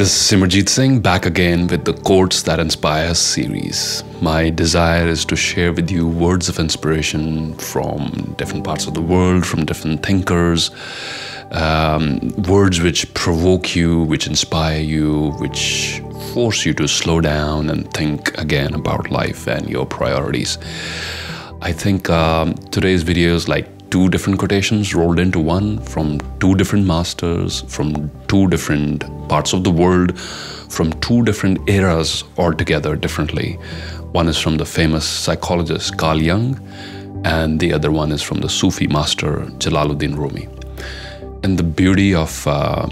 This is Simerjeet Singh back again with the Quotes That Inspire series. My desire is to share with you words of inspiration from different parts of the world, from different thinkers, um, words which provoke you, which inspire you, which force you to slow down and think again about life and your priorities. I think um, today's video is like two different quotations rolled into one from two different masters, from two different parts of the world, from two different eras altogether differently. One is from the famous psychologist Carl Jung, and the other one is from the Sufi master Jalaluddin Rumi. And the beauty of uh,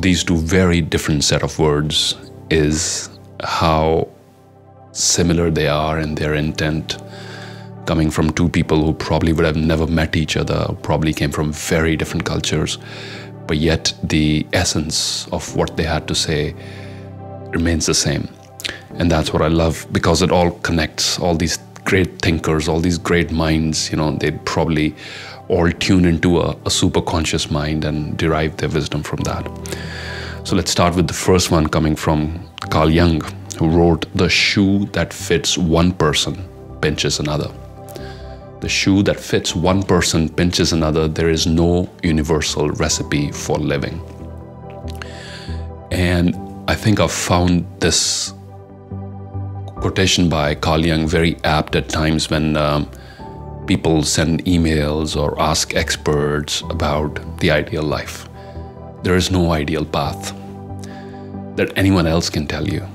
these two very different set of words is how similar they are in their intent coming from two people who probably would have never met each other, probably came from very different cultures, but yet the essence of what they had to say remains the same. And that's what I love because it all connects all these great thinkers, all these great minds, you know, they probably all tune into a, a super conscious mind and derive their wisdom from that. So let's start with the first one coming from Carl Jung, who wrote, The shoe that fits one person pinches another. The shoe that fits one person pinches another. There is no universal recipe for living. And I think I've found this quotation by Carl Jung very apt at times when um, people send emails or ask experts about the ideal life. There is no ideal path that anyone else can tell you.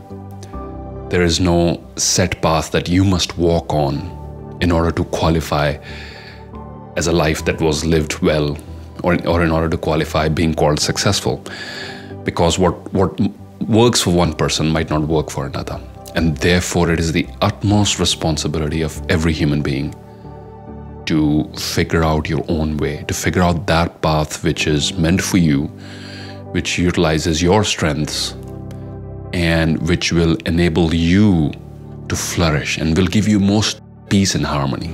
There is no set path that you must walk on in order to qualify as a life that was lived well or, or in order to qualify being called successful. Because what what works for one person might not work for another. And therefore it is the utmost responsibility of every human being to figure out your own way to figure out that path which is meant for you which utilizes your strengths and which will enable you to flourish and will give you most peace and harmony.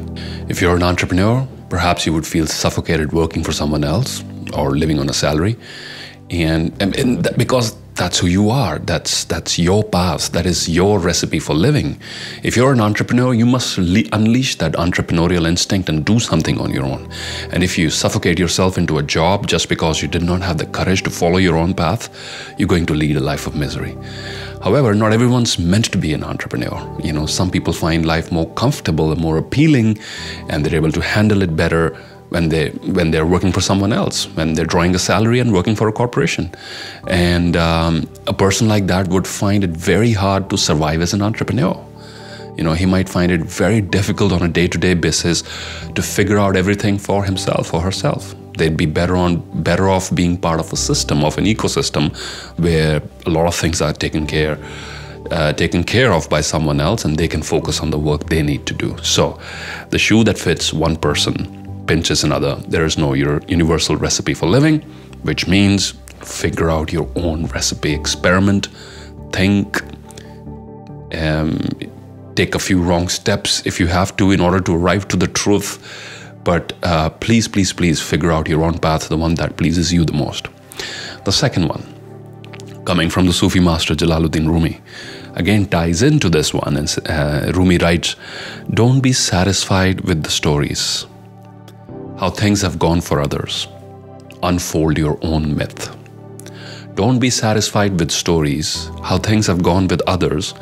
If you're an entrepreneur, perhaps you would feel suffocated working for someone else or living on a salary. And, and, and because that's who you are, that's, that's your path, that is your recipe for living. If you're an entrepreneur, you must unleash that entrepreneurial instinct and do something on your own. And if you suffocate yourself into a job just because you did not have the courage to follow your own path, you're going to lead a life of misery. However, not everyone's meant to be an entrepreneur. You know, some people find life more comfortable and more appealing, and they're able to handle it better when they when they're working for someone else, when they're drawing a salary and working for a corporation. And um, a person like that would find it very hard to survive as an entrepreneur. You know, he might find it very difficult on a day-to-day basis to figure out everything for himself or herself they'd be better on better off being part of a system of an ecosystem where a lot of things are taken care uh, taken care of by someone else and they can focus on the work they need to do. So the shoe that fits one person pinches another. There is no your universal recipe for living which means figure out your own recipe experiment think um, take a few wrong steps if you have to in order to arrive to the truth but uh, please, please, please figure out your own path, the one that pleases you the most. The second one, coming from the Sufi master Jalaluddin Rumi, again ties into this one. And uh, Rumi writes, Don't be satisfied with the stories, how things have gone for others. Unfold your own myth. Don't be satisfied with stories, how things have gone with others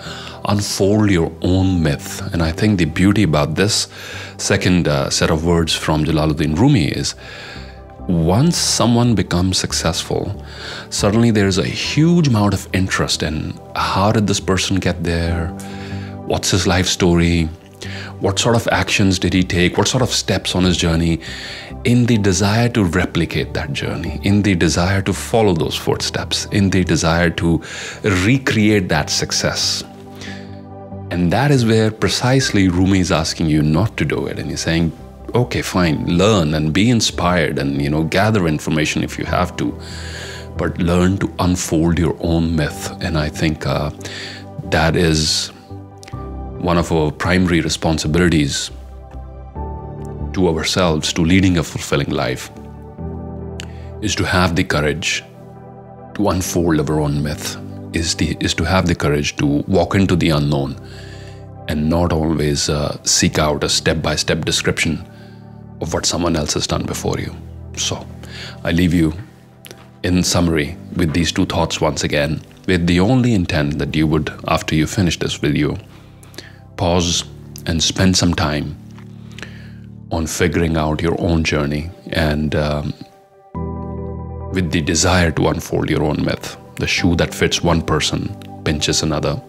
unfold your own myth. And I think the beauty about this second uh, set of words from Jalaluddin Rumi is once someone becomes successful, suddenly there's a huge amount of interest in how did this person get there? What's his life story? What sort of actions did he take? What sort of steps on his journey? In the desire to replicate that journey, in the desire to follow those footsteps, in the desire to recreate that success. And that is where precisely Rumi is asking you not to do it. And he's saying, okay, fine, learn and be inspired and, you know, gather information if you have to, but learn to unfold your own myth. And I think uh, that is one of our primary responsibilities to ourselves, to leading a fulfilling life, is to have the courage to unfold our own myth is, the, is to have the courage to walk into the unknown and not always uh, seek out a step by step description of what someone else has done before you. So, I leave you in summary with these two thoughts once again, with the only intent that you would, after you finish this video, pause and spend some time on figuring out your own journey and um, with the desire to unfold your own myth. The shoe that fits one person pinches another.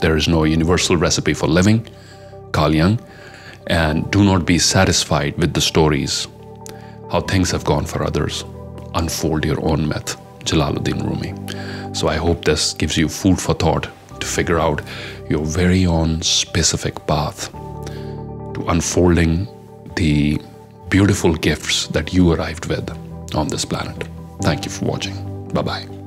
There is no universal recipe for living, Carl Jung, and do not be satisfied with the stories, how things have gone for others. Unfold your own myth, Jalaluddin Rumi. So I hope this gives you food for thought to figure out your very own specific path to unfolding the beautiful gifts that you arrived with on this planet. Thank you for watching. Bye bye.